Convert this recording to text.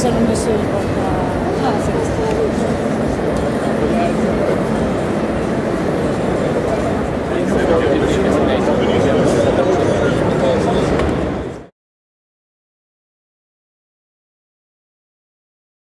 その無臭とか。